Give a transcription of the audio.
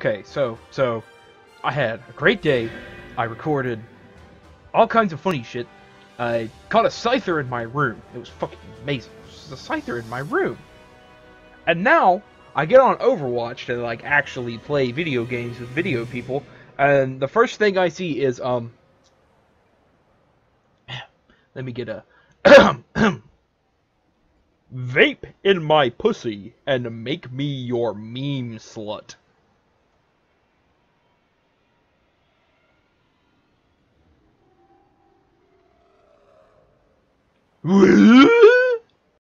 Okay, so so I had a great day. I recorded all kinds of funny shit. I caught a scyther in my room. It was fucking amazing. There's a scyther in my room. And now I get on Overwatch to like actually play video games with video people, and the first thing I see is um let me get a vape in my pussy and make me your meme slut. Uh!